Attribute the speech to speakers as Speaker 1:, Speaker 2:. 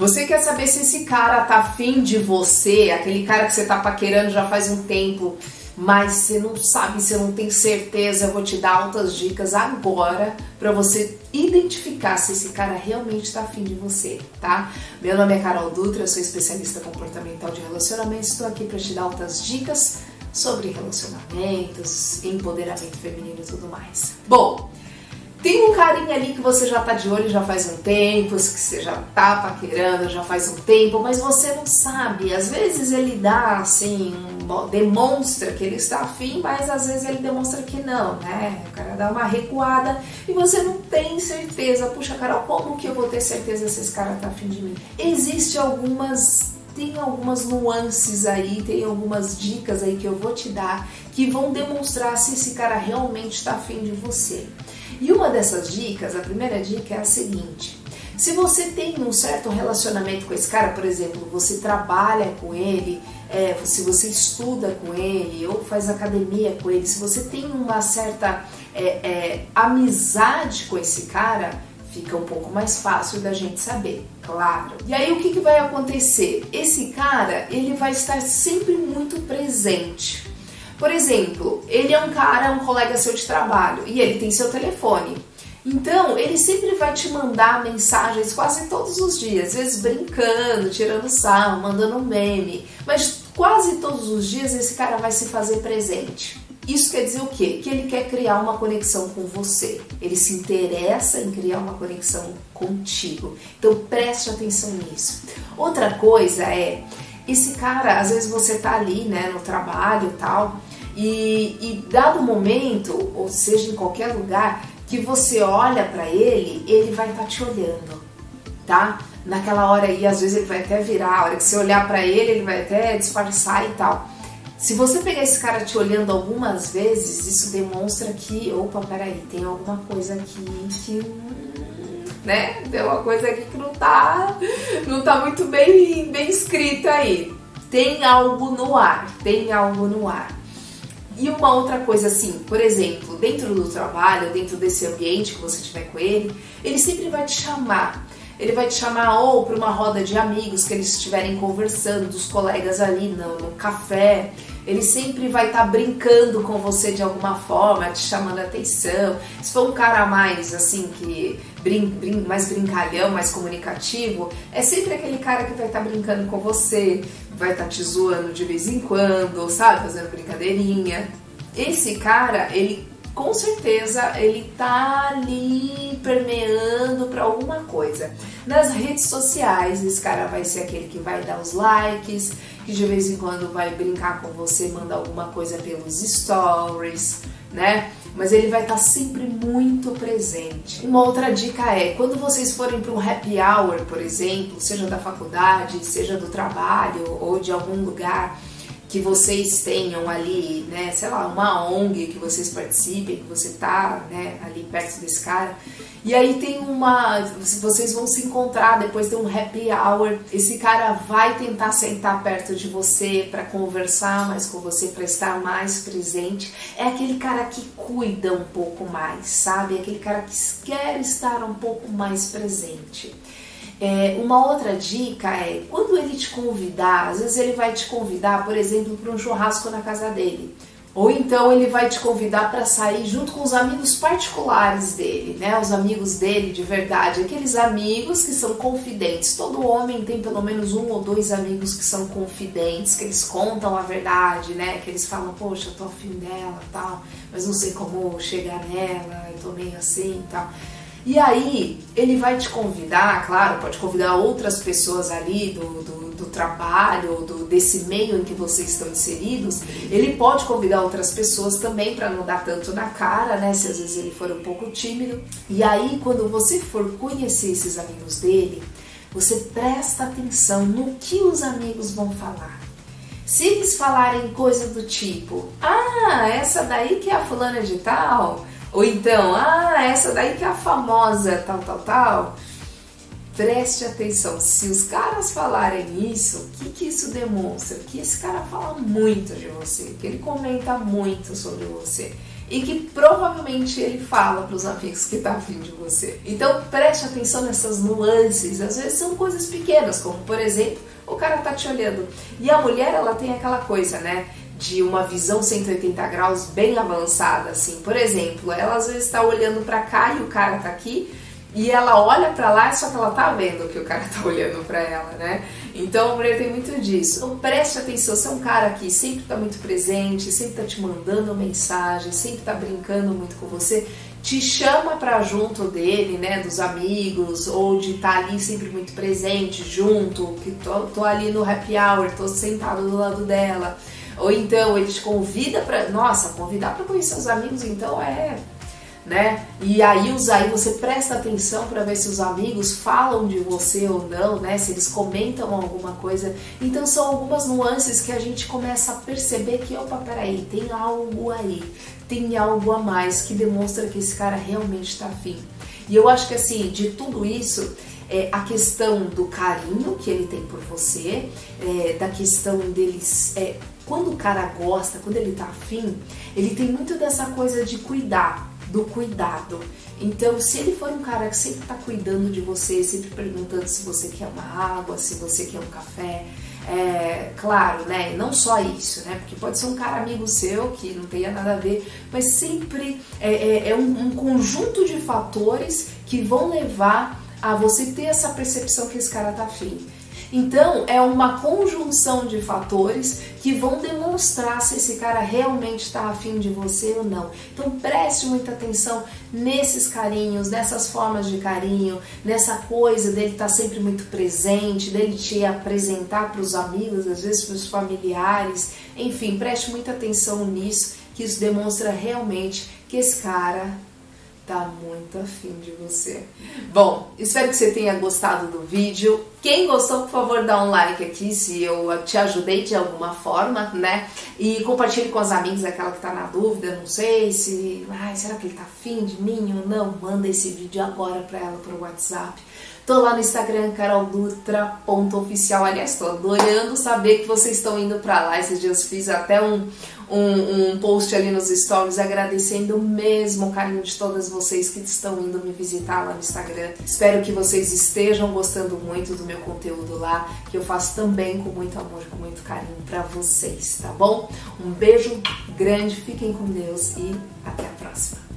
Speaker 1: Você quer saber se esse cara tá afim de você, aquele cara que você tá paquerando já faz um tempo, mas você não sabe, você não tem certeza, eu vou te dar altas dicas agora para você identificar se esse cara realmente está afim de você, tá? Meu nome é Carol Dutra, eu sou especialista comportamental de relacionamento, estou aqui para te dar altas dicas sobre relacionamentos, empoderamento feminino e tudo mais. Bom, tem um carinha ali que você já tá de olho já faz um tempo, que você já tá paquerando já faz um tempo, mas você não sabe. Às vezes ele dá assim, demonstra que ele está afim, mas às vezes ele demonstra que não, né? O cara dá uma recuada e você não tem certeza. Puxa, Carol, como que eu vou ter certeza se esse cara tá afim de mim? Existe algumas tem algumas nuances aí, tem algumas dicas aí que eu vou te dar que vão demonstrar se esse cara realmente está afim de você. E uma dessas dicas, a primeira dica é a seguinte: se você tem um certo relacionamento com esse cara, por exemplo, você trabalha com ele, é, se você estuda com ele ou faz academia com ele, se você tem uma certa é, é, amizade com esse cara, fica um pouco mais fácil da gente saber, claro. E aí o que, que vai acontecer? Esse cara ele vai estar sempre muito presente. Por exemplo, ele é um cara, um colega seu de trabalho e ele tem seu telefone. Então, ele sempre vai te mandar mensagens quase todos os dias, às vezes brincando, tirando sal, mandando um meme, mas quase todos os dias esse cara vai se fazer presente. Isso quer dizer o quê? Que ele quer criar uma conexão com você. Ele se interessa em criar uma conexão contigo. Então preste atenção nisso. Outra coisa é, esse cara, às vezes você tá ali, né, no trabalho tal, e, e dado momento, ou seja, em qualquer lugar, que você olha para ele, ele vai estar tá te olhando, tá? Naquela hora aí, às vezes ele vai até virar, a hora que você olhar para ele, ele vai até disfarçar e tal. Se você pegar esse cara te olhando algumas vezes, isso demonstra que, opa, peraí, tem alguma coisa aqui que né? Tem uma coisa aqui que não tá, não tá muito bem, bem escrita aí. Tem algo no ar, tem algo no ar. E uma outra coisa assim, por exemplo, dentro do trabalho, dentro desse ambiente que você tiver com ele, ele sempre vai te chamar. Ele vai te chamar ou para uma roda de amigos que eles estiverem conversando, dos colegas ali no, no café. Ele sempre vai estar tá brincando com você de alguma forma, te chamando a atenção. Se for um cara mais assim que brin, brin, mais brincalhão, mais comunicativo, é sempre aquele cara que vai estar tá brincando com você, vai estar tá te zoando de vez em quando, sabe? Fazendo brincadeirinha. Esse cara, ele com certeza ele tá ali permeando para alguma coisa. Nas redes sociais, esse cara vai ser aquele que vai dar os likes, que de vez em quando vai brincar com você, mandar alguma coisa pelos stories, né? Mas ele vai estar tá sempre muito presente. Uma outra dica é, quando vocês forem para um happy hour, por exemplo, seja da faculdade, seja do trabalho ou de algum lugar, que vocês tenham ali, né, sei lá, uma ONG que vocês participem, que você tá, né, ali perto desse cara. E aí tem uma, vocês vão se encontrar depois de um happy hour. Esse cara vai tentar sentar perto de você para conversar mais com você, para estar mais presente. É aquele cara que cuida um pouco mais, sabe? É aquele cara que quer estar um pouco mais presente. É, uma outra dica é quando ele te convidar, às vezes ele vai te convidar, por exemplo, para um churrasco na casa dele. Ou então ele vai te convidar para sair junto com os amigos particulares dele, né? Os amigos dele de verdade, aqueles amigos que são confidentes. Todo homem tem pelo menos um ou dois amigos que são confidentes, que eles contam a verdade, né? Que eles falam, poxa, eu tô afim dela, tal, mas não sei como chegar nela, eu tô meio assim, tal. E aí ele vai te convidar, claro, pode convidar outras pessoas ali do, do, do trabalho, do, desse meio em que vocês estão inseridos. Ele pode convidar outras pessoas também para não dar tanto na cara, né? Se às vezes ele for um pouco tímido. E aí, quando você for conhecer esses amigos dele, você presta atenção no que os amigos vão falar. Se eles falarem coisa do tipo, ah, essa daí que é a fulana de tal, ou então, ah, essa daí que é a famosa, tal, tal, tal. Preste atenção, se os caras falarem isso, o que, que isso demonstra? Que esse cara fala muito de você, que ele comenta muito sobre você. e que provavelmente ele fala para os amigos que tá afim de você. Então preste atenção nessas nuances, às vezes são coisas pequenas, como por exemplo, o cara tá te olhando. E a mulher, ela tem aquela coisa, né? De uma visão 180 graus bem avançada, assim. Por exemplo, ela às vezes está olhando para cá e o cara tá aqui, e ela olha para lá, só que ela tá vendo que o cara tá olhando para ela, né? Então a mulher tem muito disso. Então preste atenção, você é um cara que sempre tá muito presente, sempre tá te mandando mensagem, sempre tá brincando muito com você, te chama para junto dele, né, dos amigos, ou de estar tá ali sempre muito presente, junto, que tô, tô ali no happy hour, tô sentado do lado dela. Ou então ele te convida para, nossa, convidar para conhecer os amigos, então é né? E aí, os, aí você presta atenção para ver se os amigos falam de você ou não, né? Se eles comentam alguma coisa. Então são algumas nuances que a gente começa a perceber que, opa, peraí, tem algo aí, tem algo a mais que demonstra que esse cara realmente está afim. E eu acho que assim, de tudo isso, é, a questão do carinho que ele tem por você, é, da questão deles. É, quando o cara gosta, quando ele tá afim, ele tem muito dessa coisa de cuidar do cuidado. Então, se ele for um cara que sempre está cuidando de você, sempre perguntando se você quer uma água, se você quer um café, é, claro, né? Não só isso, né? Porque pode ser um cara amigo seu que não tenha nada a ver, mas sempre é, é, é um, um conjunto de fatores que vão levar a você ter essa percepção que esse cara tá afim. Então, é uma conjunção de fatores que vão demonstrar se esse cara realmente está afim de você ou não. Então, preste muita atenção nesses carinhos, nessas formas de carinho, nessa coisa dele estar tá sempre muito presente, dele te apresentar para os amigos, às vezes para os familiares. Enfim, preste muita atenção nisso, que isso demonstra realmente que esse cara tá muito afim de você. Bom, espero que você tenha gostado do vídeo. Quem gostou, por favor, dá um like aqui se eu te ajudei de alguma forma, né? E compartilhe com os amigos, aquela que tá na dúvida, não sei se, ai, será que ele tá afim de mim ou não? Manda esse vídeo agora para ela pro WhatsApp. Tô lá no Instagram, caroldutra.oficial. Aliás, tô adorando saber que vocês estão indo para lá. Esses dias fiz até um, um, um, post ali nos stories agradecendo mesmo o carinho de todas vocês que estão indo me visitar lá no Instagram. Espero que vocês estejam gostando muito do meu conteúdo lá, que eu faço também com muito amor, com muito carinho para vocês, tá bom? Um beijo grande, fiquem com Deus e até a próxima.